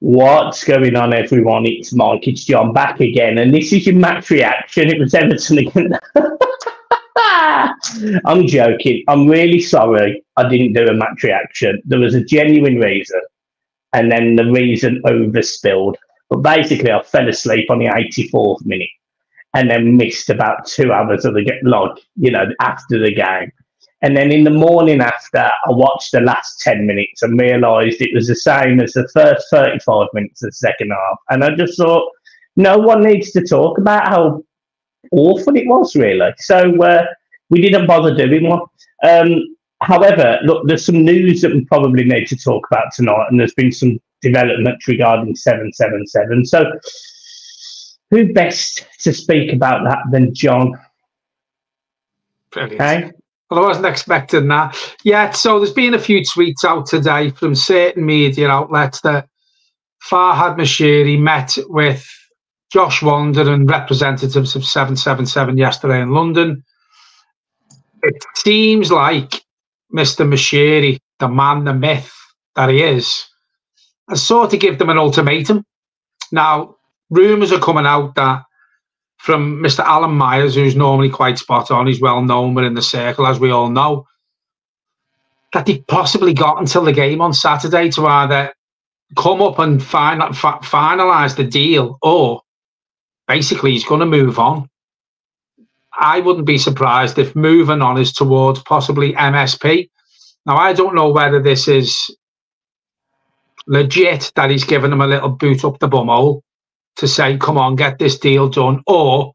What's going on, everyone? It's Mike, it's John back again, and this is your match reaction. It was Everton again. I'm joking. I'm really sorry I didn't do a match reaction. There was a genuine reason, and then the reason overspilled. But basically, I fell asleep on the 84th minute and then missed about two hours of the game, like, you know, after the game. And then in the morning after, I watched the last 10 minutes and realised it was the same as the first 35 minutes of the second half. And I just thought, no one needs to talk about how awful it was, really. So uh, we didn't bother doing one. Um, however, look, there's some news that we probably need to talk about tonight, and there's been some developments regarding 777. So, who best to speak about that than John? Brilliant. Okay. Well, I wasn't expecting that. Yeah, so there's been a few tweets out today from certain media outlets that Farhad Moshiri met with Josh Wander and representatives of 777 yesterday in London. It seems like Mr. Moshiri, the man, the myth that he is, has sort of give them an ultimatum. Now, rumours are coming out that from Mr. Alan Myers, who's normally quite spot on. He's well known within the circle, as we all know. That he possibly got until the game on Saturday to either come up and fin- fi- finalise the deal, or basically he's going to move on. I wouldn't be surprised if moving on is towards possibly MSP. Now, I don't know whether this is legit that he's given him a little boot up the bumhole to say, come on, get this deal done? Or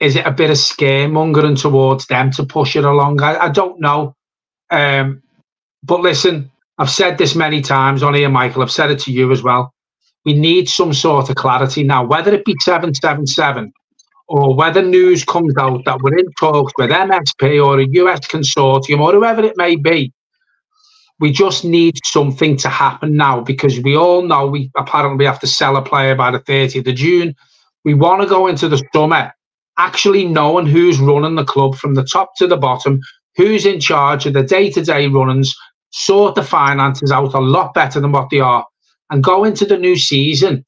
is it a bit of scaremongering towards them to push it along? I, I don't know. Um, but listen, I've said this many times on here, Michael. I've said it to you as well. We need some sort of clarity now, whether it be 777 or whether news comes out that we're in talks with MSP or a US consortium or whoever it may be we just need something to happen now because we all know we apparently have to sell a player by the 30th of June. We want to go into the summer actually knowing who's running the club from the top to the bottom, who's in charge of the day to day runnings, sort the finances out a lot better than what they are, and go into the new season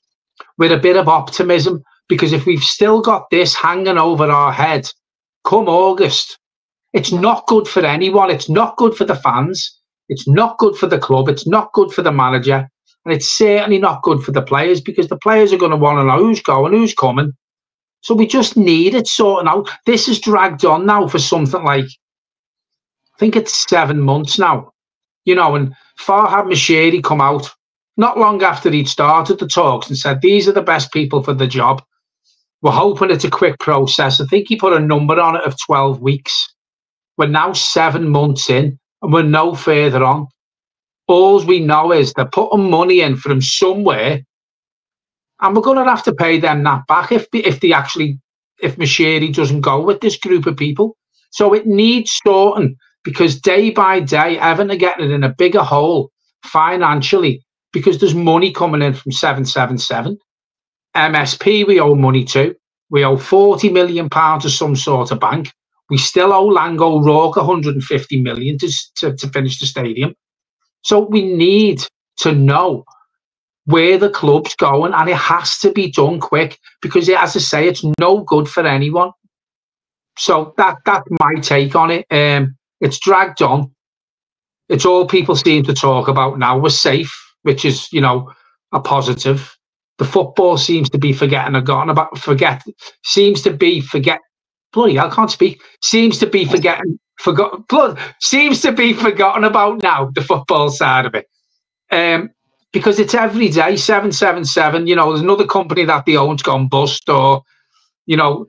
with a bit of optimism. Because if we've still got this hanging over our head come August, it's not good for anyone. It's not good for the fans. It's not good for the club. It's not good for the manager. And it's certainly not good for the players because the players are going to want to know who's going, who's coming. So we just need it sorting out. This is dragged on now for something like, I think it's seven months now. You know, and Farhad Moshiri come out not long after he'd started the talks and said, these are the best people for the job. We're hoping it's a quick process. I think he put a number on it of 12 weeks. We're now seven months in and we're no further on. All we know is they're putting money in from somewhere, and we're going to have to pay them that back if if they actually if Moshiri doesn't go with this group of people. So it needs sorting because day by day, Everton are getting in a bigger hole financially because there's money coming in from 777. MSP, we owe money to. We owe 40 million pounds to some sort of bank. We still owe Laing O'Rourke 150 million to, to, to finish the stadium. So we need to know where the club's going and it has to be done quick because as I say, it's no good for anyone. So that that's my take on it. Um, it's dragged on. It's all people seem to talk about now. We're safe, which is, you know, a positive. The football seems to be forgetting forgotten about forget seems to be forget bloody I can't speak. Seems to be forgetting, forgot, blood, seems to be forgotten about now, the football side of it. Um, because it's every day, 777, you know, there's another company that they own's gone bust or, you know,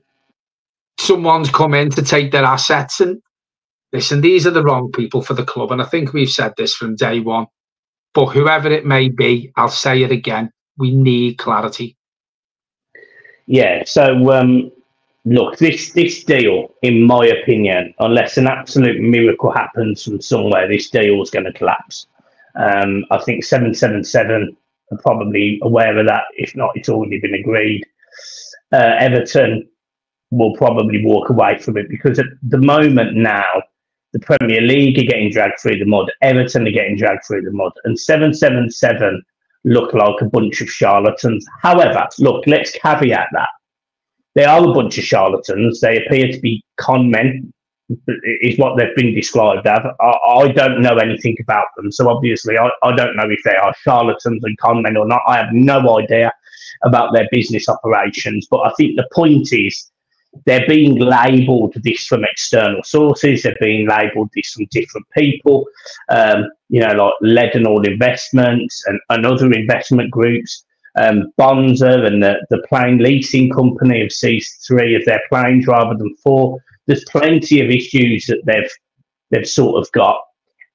someone's come in to take their assets. And listen, these are the wrong people for the club. And I think we've said this from day one. But whoever it may be, I'll say it again. We need clarity. Yeah. So um, look, this this deal, in my opinion, unless an absolute miracle happens from somewhere, this deal is going to collapse. Um, I think seven seven seven are probably aware of that. If not, it's already been agreed. Uh, Everton will probably walk away from it because at the moment now, the Premier League are getting dragged through the mud. Everton are getting dragged through the mud, and seven seven seven look like a bunch of charlatans. However, look, let's caveat that. They are a bunch of charlatans. They appear to be con men, is what they've been described as. I, I don't know anything about them. So obviously, I, I don't know if they are charlatans and con men or not. I have no idea about their business operations. But I think the point is they're being labelled this from external sources. They're being labelled this from different people, um, you know, like Leadenhall Investments and, and other investment groups. Um, Bonza and the, the plane leasing company have seized three of their planes rather than four. There's plenty of issues that they've they've sort of got,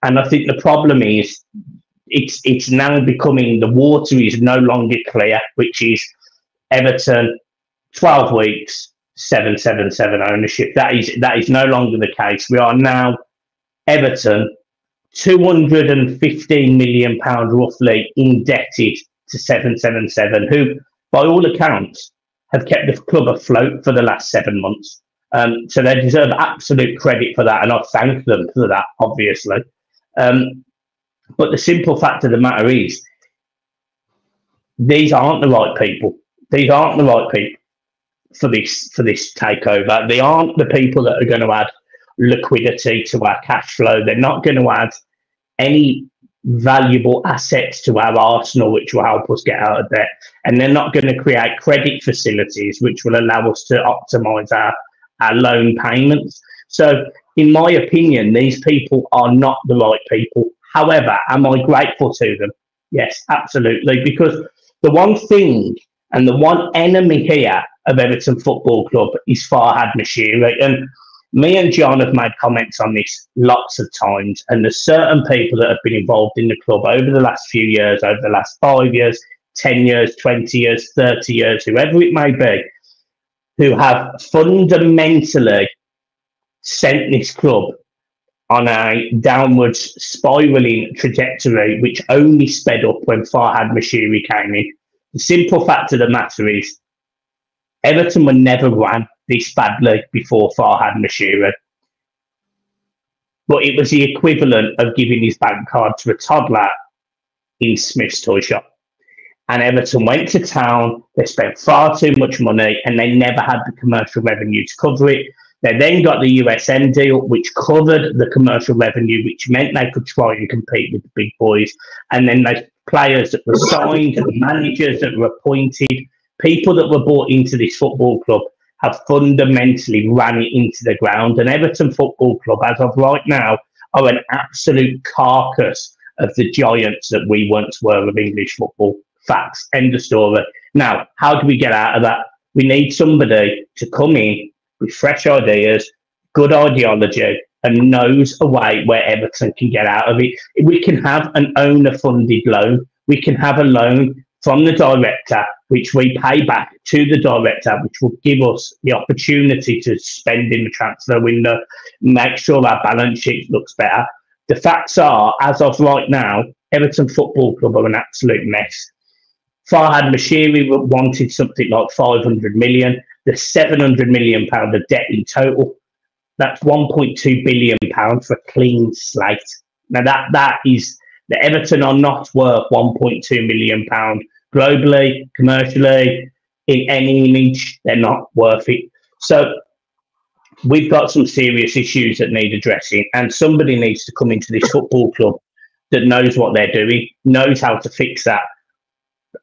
and I think the problem is it's it's now becoming the water is no longer clear, which is Everton, twelve weeks, seven seven seven ownership. That is that is no longer the case. We are now Everton, two hundred and fifteen million pound roughly indebted to seven seven seven, who by all accounts have kept the club afloat for the last seven months. Um, so they deserve absolute credit for that, and I thank them for that, obviously. Um, but the simple fact of the matter is, these aren't the right people. These aren't the right people for this for this takeover. They aren't the people that are going to add liquidity to our cash flow. They're not going to add any valuable assets to our arsenal, which will help us get out of debt. And they're not going to create credit facilities, which will allow us to optimize our, our loan payments. So, in my opinion, these people are not the right people. However, am I grateful to them? Yes, absolutely. Because the one thing and the one enemy here of Everton Football Club is Farhad Moshiri. And me and John have made comments on this lots of times. And there's certain people that have been involved in the club over the last few years, over the last five years, 10 years, 20 years, 30 years, whoever it may be, who have fundamentally sent this club on a downwards spiraling trajectory, which only sped up when Farhad Moshiri came in. The simple fact of the matter is Everton were never this badly before Farhad Moshiri. But it was the equivalent of giving his bank card to a toddler in Smith's toy shop. And Everton went to town, they spent far too much money, and they never had the commercial revenue to cover it. They then got the USM deal, which covered the commercial revenue, which meant they could try and compete with the big boys. And then the players that were signed, the managers that were appointed, people that were brought into this football club have fundamentally ran it into the ground. And Everton Football Club, as of right now, are an absolute carcass of the giants that we once were of English football. Facts. End of story. Now, how do we get out of that? We need somebody to come in with fresh ideas, good ideology, and knows a way where Everton can get out of it. We can have an owner funded loan. We can have a loan from the director, which we pay back to the director, which will give us the opportunity to spend in the transfer window, make sure our balance sheet looks better. The facts are, as of right now, Everton Football Club are an absolute mess. Farhad Moshiri wanted something like 500 million. The 700 million pound of debt in total. That's 1.2 billion pounds for a clean slate. Now that that is the Everton are not worth 1.2 million pound globally, commercially, in any image. They're not worth it. So we've got some serious issues that need addressing, and somebody needs to come into this football club that knows what they're doing, knows how to fix that.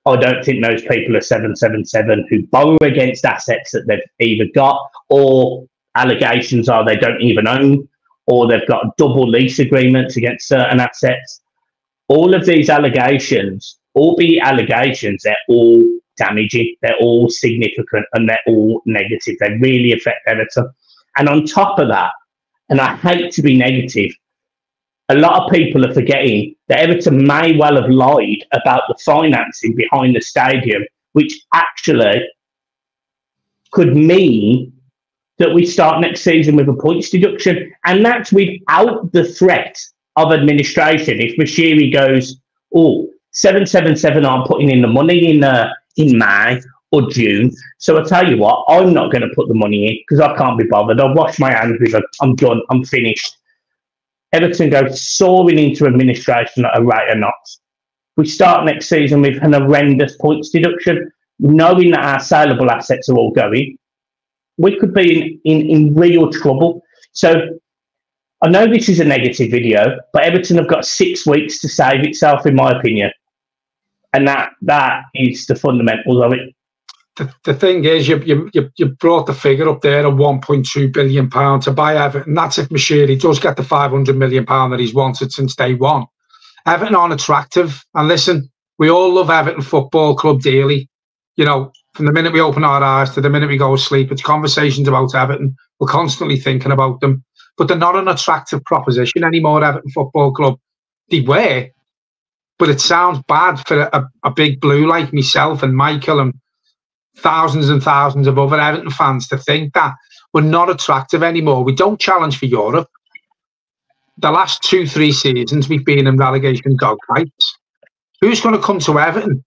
I don't think those people are 777 who borrow against assets that they've either got or allegations are they don't even own, or they've got double lease agreements against certain assets all of these allegations, albeit allegations, they're all damaging, they're all significant, and they're all negative. They really affect Everton. And on top of that, and I hate to be negative, a lot of people are forgetting that Everton may well have lied about the financing behind the stadium, which actually could mean that we start next season with a points deduction. And that's without the threat of administration. If Moshiri goes, oh, 777 aren't putting in the money in uh, in May or June. So I tell you what, I'm not going to put the money in because I can't be bothered. I'll wash my hands with it. I'm done. I'm finished. Everton goes soaring into administration at a rate of knots. we start next season with an horrendous points deduction, knowing that our saleable assets are all going, we could be in, in, in real trouble. So I know this is a negative video, but Everton have got six weeks to save itself, in my opinion. And that that is the fundamentals of it. The, the thing is, you, you you brought the figure up there of 1.2 billion pound to buy Everton. That's if Moshiri does get the 500 million pound that he's wanted since day one. Everton aren't attractive. And listen, we all love Everton Football Club dearly. You know, from the minute we open our eyes to the minute we go to sleep, it's conversations about Everton. We're constantly thinking about them, but they're not an attractive proposition anymore. Everton Football Club, they were, but it sounds bad for a, a big blue like myself and Michael and thousands and thousands of other Everton fans to think that we're not attractive anymore. We don't challenge for Europe the last two, three seasons we've been in relegation dogfights. Who's going to come to Everton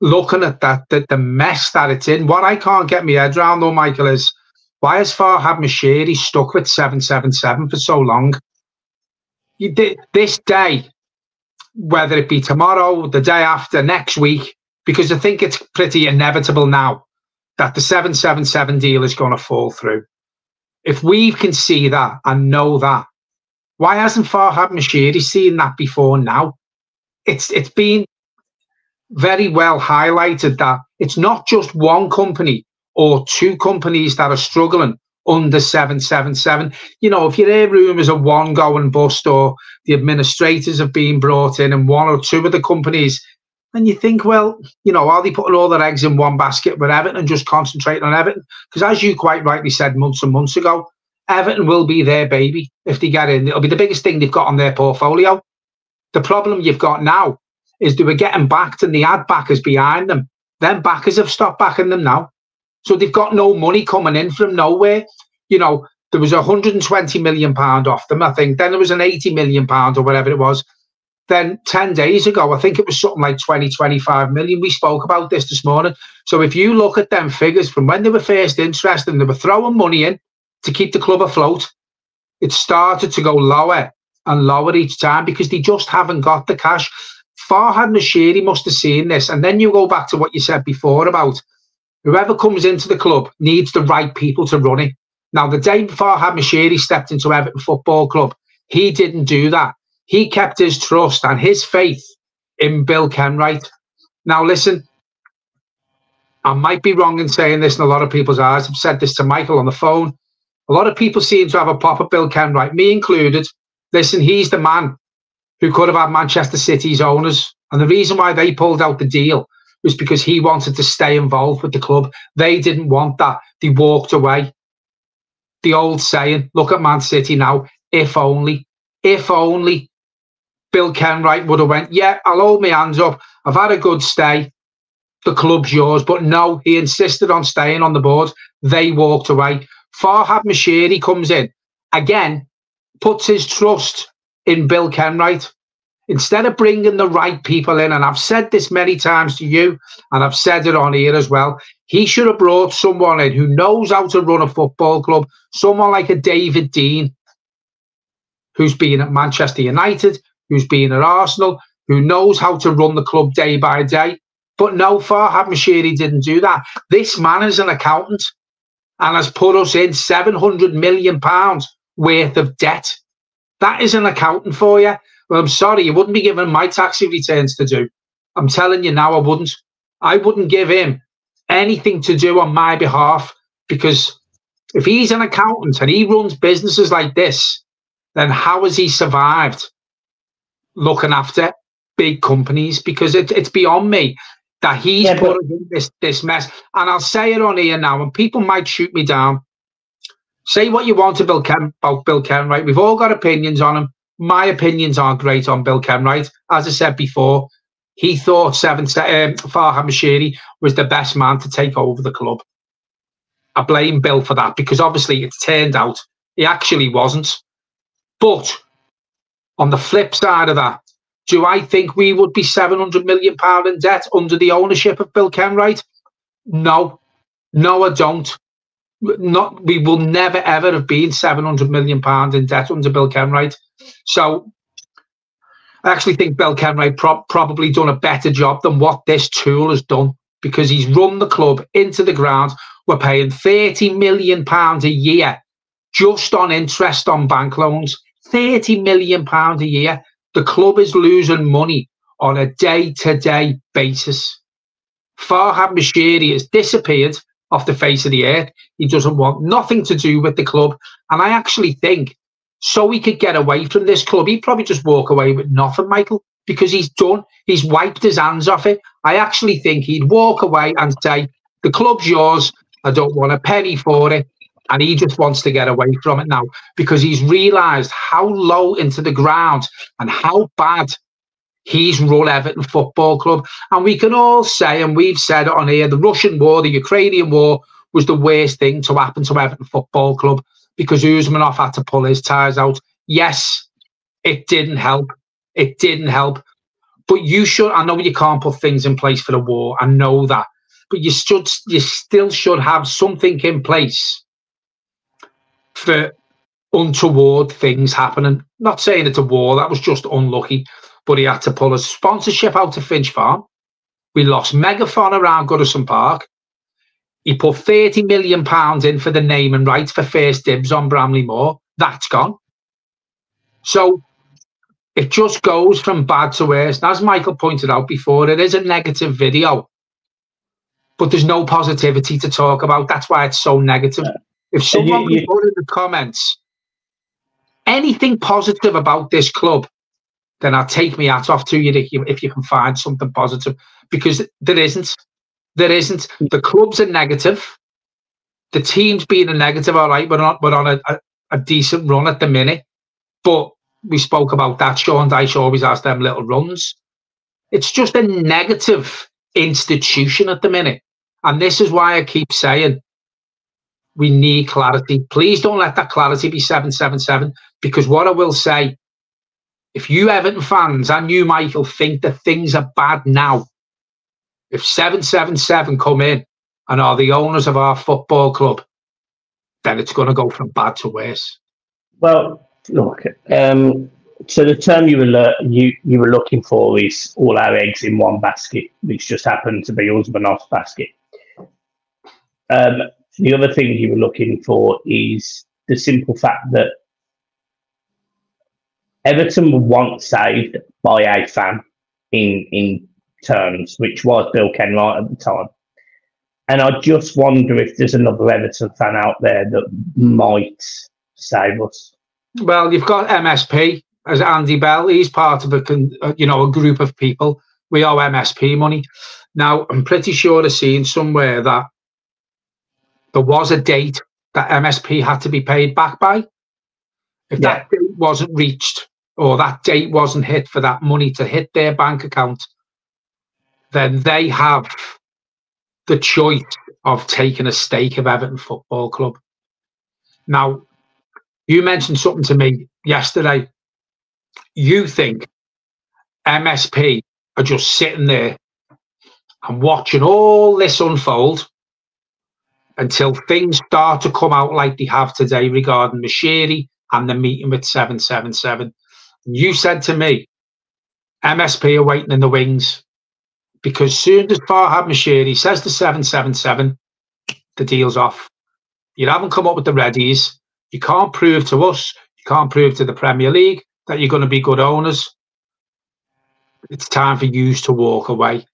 looking at that, the, the mess that it's in? What I can't get my head around, though, Michael, is why has Farhad Moshiri stuck with 777 for so long? You did, this day, whether it be tomorrow, the day after, next week, because I think it's pretty inevitable now that the 777 deal is going to fall through. If we can see that and know that, why hasn't Farhad Moshiri seen that before now? It's it's been very well highlighted that it's not just one company or two companies that are struggling under 777. You know, if you hear rumours of one going bust or the administrators have been brought in and one or two of the companies, and you think, well, you know, are they putting all their eggs in one basket with Everton and just concentrating on Everton? Because as you quite rightly said months and months ago, Everton will be their baby if they get in. It'll be the biggest thing they've got on their portfolio. The problem you've got now is they were getting backed and they had backers behind them. Then backers have stopped backing them now. So they've got no money coming in from nowhere. You know, there was a 120 million pound off them, I think. Then there was an 80 million pound or whatever it was. Then 10 days ago, I think it was something like 20, 25 million. We spoke about this this morning. So if you look at them figures from when they were first interested and they were throwing money in, to keep the club afloat. It started to go lower and lower each time because they just haven't got the cash. Farhad Moshiri must have seen this. And then you go back to what you said before about whoever comes into the club needs the right people to run it. Now, the day Farhad Moshiri stepped into Everton Football Club, he didn't do that. He kept his trust and his faith in Bill Kenwright. Now, listen, I might be wrong in saying this in a lot of people's eyes. I've said this to Michael on the phone. A lot of people seem to have a pop at Bill Kenwright, me included. Listen, he's the man who could have had Manchester City's owners. And the reason why they pulled out the deal was because he wanted to stay involved with the club. They didn't want that. They walked away. The old saying, look at Man City now, if only, if only Bill Kenwright would have went, yeah, I'll hold my hands up. I've had a good stay. The club's yours. But no, he insisted on staying on the board. They walked away. Farhad Moshiri comes in, again, puts his trust in Bill Kenwright. Instead of bringing the right people in, and I've said this many times to you, and I've said it on here as well, he should have brought someone in who knows how to run a football club, someone like a David Dein, who's been at Manchester United, who's been at Arsenal, who knows how to run the club day by day. But no, Farhad Moshiri didn't do that. This man is an accountant and has put us in 700 million pounds worth of debt. That is an accountant for you. Well, I'm sorry, you wouldn't be given my taxi returns to do. I'm telling you now, I wouldn't. I wouldn't give him anything to do on my behalf because if he's an accountant and he runs businesses like this, then how has he survived looking after big companies? Because it, it's beyond me that he's yeah, put in this this mess. And I'll say it on here now, and people might shoot me down. Say what you want to Bill Ken, about Bill Kenwright. We've all got opinions on him. My opinions aren't great on Bill Kenwright. As I said before, he thought seven um, Farhad Moshiri was the best man to take over the club. I blame Bill for that because obviously it turned out he actually wasn't. But on the flip side of that, do I think we would be 700 million pound in debt under the ownership of Bill Kenwright? No, no, I don't. Not we will never ever have been 700 million pound in debt under Bill Kenwright. So I actually think Bill Kenwright pro- probably done a better job than what this tool has done because he's run the club into the ground. We're paying 30 million pounds a year just on interest on bank loans. 30 million pounds a year. The club is losing money on a day-to-day basis. Farhad Moshiri has disappeared off the face of the earth. He doesn't want nothing to do with the club. And I actually think so he could get away from this club, he'd probably just walk away with nothing, Michael, because he's done. He's wiped his hands off it. I actually think he'd walk away and say, the club's yours. I don't want a penny for it. And he just wants to get away from it now because he's realised how low into the ground and how bad he's run Everton Football Club. And we can all say, and we've said it on here, the Russian war, the Ukrainian war was the worst thing to happen to Everton Football Club because Usmanov had to pull his ties out. Yes, it didn't help. It didn't help. But you should, I know you can't put things in place for the war. I know that. But you should, you still should have something in place for untoward things happening. Not saying it's a war, that was just unlucky but he had to pull a sponsorship out of Finch Farm. We lost MegaFon around Goodison Park. He put 30 million pounds in for the name and rights for first dibs on Bramley Moore. That's gone. So it just goes from bad to worse. As Michael pointed out before, it is a negative video, but there's no positivity to talk about. That's why it's so negative. If someone you, you, put in the comments anything positive about this club, then I'll take my hat off to you if you if you can find something positive because there isn't. There isn't. The club's are negative. The team's being a negative, all right. We're on we're on a, a, a decent run at the minute. But we spoke about that. Sean Dyche always has them little runs. It's just a negative institution at the minute. And this is why I keep saying we need clarity. Please don't let that clarity be 777 because what I will say if you Everton fans and you, Michael, think that things are bad now, if 777 come in and are the owners of our football club, then it's going to go from bad to worse. Well, look, um, so the term you were you you were looking for is all our eggs in one basket, which just happened to be Usmanov's basket. Um, the other thing you were looking for is the simple fact that Everton were once saved by a fan in in terms, which was Bill Kenwright at the time. And I just wonder if there's another Everton fan out there that might save us. Well, you've got MSP as Andy Bell. He's part of a uh, you know a group of people. We owe MSP money. Now, I'm pretty sure I've seen somewhere that there was a date that MSP had to be paid back by. If yeah. that date wasn't reached, or that date wasn't hit for that money to hit their bank account, then they have the choice of taking a stake of Everton Football Club. Now, you mentioned something to me yesterday. You think MSP are just sitting there and watching all this unfold until things start to come out like they have today regarding Moshiri and the meeting with 777 you said to me, MSP are waiting in the wings because soon as Farhad Moshiri says the 777, the deal's off. You haven't come up with the readies. You can't prove to us, you can't prove to the Premier League that you're going to be good owners. It's time for you to walk away.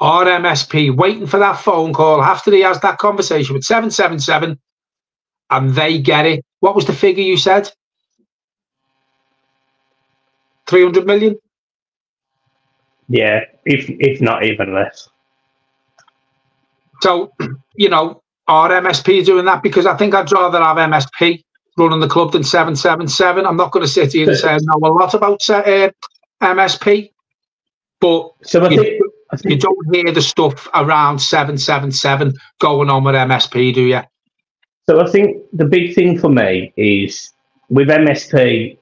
RMSP waiting for that phone call after he has that conversation with 777 and they get it. What was the figure you said? 300 million? Yeah, if if not even less. So, you know, are MSP doing that? Because I think I'd rather have MSP running the club than 777. I'm not going to sit here and say I know a lot about uh, MSP, but so I you, think, I think, you don't hear the stuff around 777 going on with MSP, do you? So I think the big thing for me is with MSP,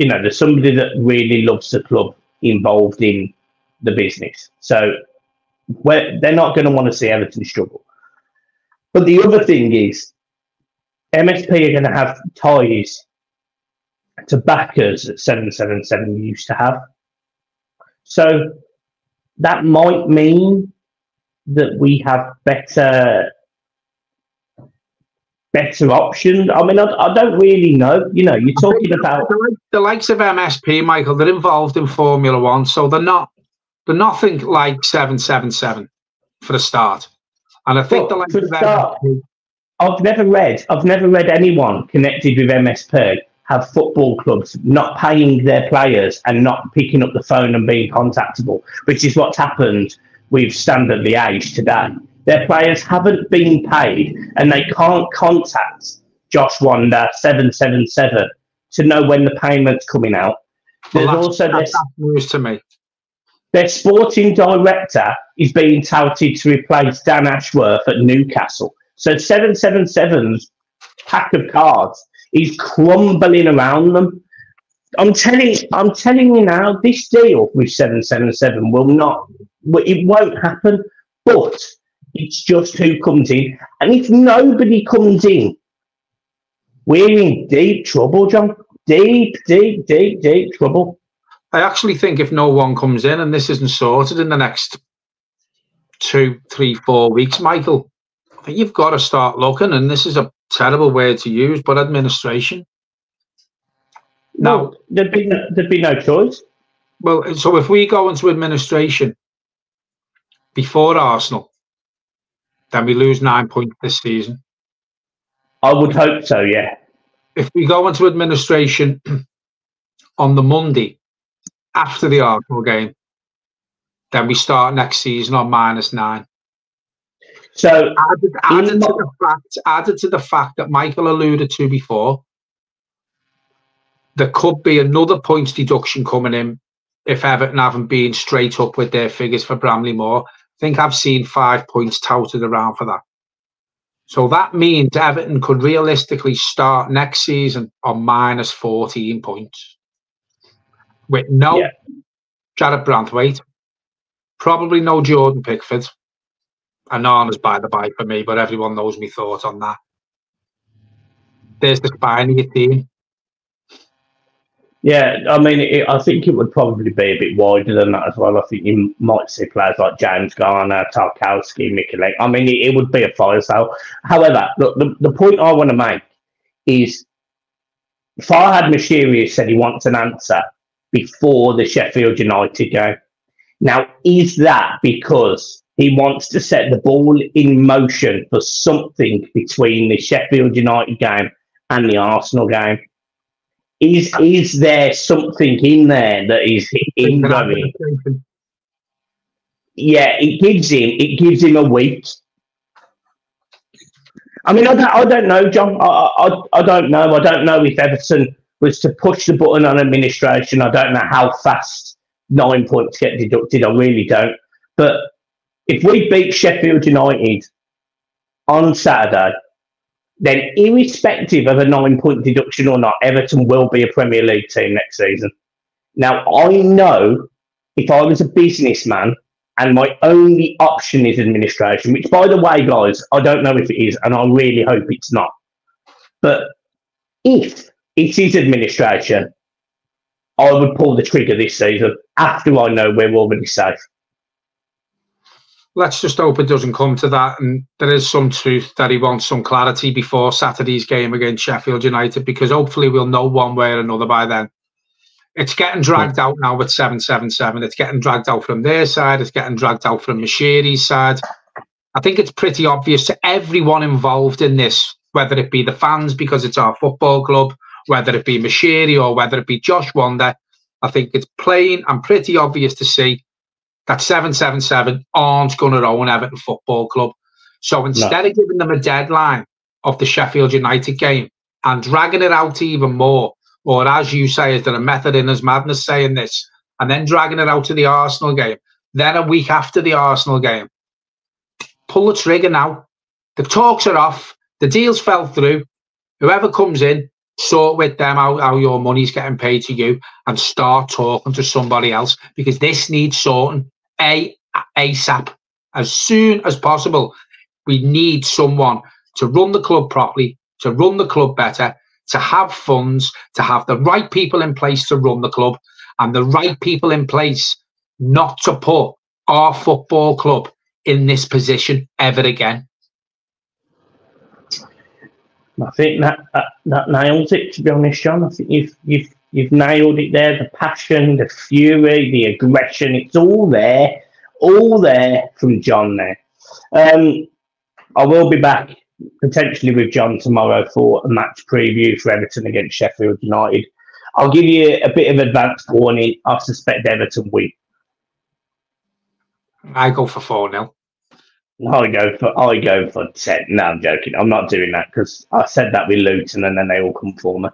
you know, there's somebody that really loves the club involved in the business. So they're not going to want to see Everton struggle. But the other thing is, MSP are going to have ties to backers that 777 used to have. So that might mean that we have better better option? I mean, I, I don't really know. You know, you're talking about the, likes of MSP, Michael. They're involved in Formula One, so they're not they're nothing like seven seven seven for the start. And I think well, the likes of start, MSP, I've never read I've never read anyone connected with MSP have football clubs not paying their players and not picking up the phone and being contactable, which is what's happened with Standard Liège today. Their players haven't been paid and they can't contact Josh Wander 777 to know when the payment's coming out. There's well, also this news to me. Their sporting director is being touted to replace Dan Ashworth at Newcastle. So 777's pack of cards is crumbling around them. I'm telling, I'm telling you now, this deal with 777 will not, it won't happen. But it's just who comes in. And if nobody comes in, we're in deep trouble, John. Deep, deep, deep, deep trouble. I actually think if no one comes in and this isn't sorted in the next two, three, four weeks, Michael, I think you've got to start looking. And this is a terrible word to use, but administration. No, there'd be no, there'd be no choice. Well, so if we go into administration before Arsenal, then we lose nine points this season. I would hope so, yeah. If we go into administration on the Monday after the Arsenal game, then we start next season on minus nine. So added, added to the fact, added to the fact that Michael alluded to before, there could be another points deduction coming in if Everton haven't been straight up with their figures for Bramley-Moore think I've seen five points touted around for that. So that means Everton could realistically start next season on minus 14 points with no yeah. Jarrad Branthwaite, probably no Jordan Pickford. And Nana's by the by for me, but everyone knows me thought on that. There's the spine of your team. Yeah, I mean, it, I think it would probably be a bit wider than that as well. I think you might see players like James Garner, Tarkowski, Mikulek. I mean, it, it, would be a fire sale. However, look, the, the point I want to make is Farhad Moshiri said he wants an answer before the Sheffield United game. Now, is that because he wants to set the ball in motion for something between the Sheffield United game and the Arsenal game? Is is there something in there that is ingoing? Yeah, it gives him it gives him a week. I mean, I don't, I don't know, John. I, I, I don't know. I don't know if Everton was to push the button on administration. I don't know how fast nine points get deducted. I really don't. But if we beat Sheffield United on Saturday, then irrespective of a nine point deduction or not, Everton will be a Premier League team next season. Now, I know if I was a businessman and my only option is administration, which, by the way, guys, I don't know if it is, and I really hope it's not. But if it is administration, I would pull the trigger this season after I know we're already safe let's just hope it doesn't come to that. And there is some truth that he wants some clarity before Saturday's game against Sheffield United, because hopefully we'll know one way or another by then. It's getting dragged out now with 777. It's getting dragged out from their side. It's getting dragged out from Moshiri's side. I think it's pretty obvious to everyone involved in this, whether it be the fans because it's our football club, whether it be Moshiri or whether it be Josh Wander. I think it's plain and pretty obvious to see that 777 aren't going to own Everton Football Club. So instead no. of giving them a deadline of the Sheffield United game and dragging it out even more, or as you say, is there a method in his madness saying this, and then dragging it out to the Arsenal game, then a week after the Arsenal game, pull the trigger now. The talks are off. The deals fell through. Whoever comes in, sort with them how, how your money's getting paid to you and start talking to somebody else because this needs sorting. A ASAP as soon as possible. We need someone to run the club properly, to run the club better, to have funds, to have the right people in place to run the club, and the right people in place not to put our football club in this position ever again. I think that, that, that nails it. To be honest, John, I think you've you've you've nailed it there. The passion, the fury, the aggression. It's all there, all there from John there. Um, I will be back potentially with John tomorrow for a match preview for Everton against Sheffield United. I'll give you a bit of advance warning. I suspect Everton win. I go for 4 0. I go for I go for ten. No, I'm joking. I'm not doing that because I said that with Luton and then they all come for me.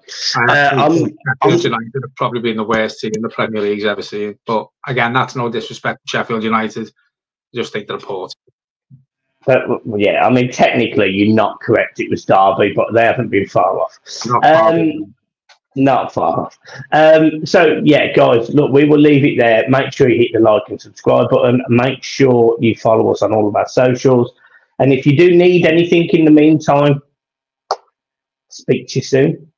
Uh, I'm, I'm, United have probably been the worst team in the Premier League's ever seen. But again, that's no disrespect to Sheffield United. Just think the report. But yeah, I mean, technically, you're not correct. It was Derby, but they haven't been far off. Not far, um, not far off. Um, so yeah, guys, look, we will leave it there. Make sure you hit the like and subscribe button. Make sure you follow us on all of our socials. And if you do need anything in the meantime, speak to you soon.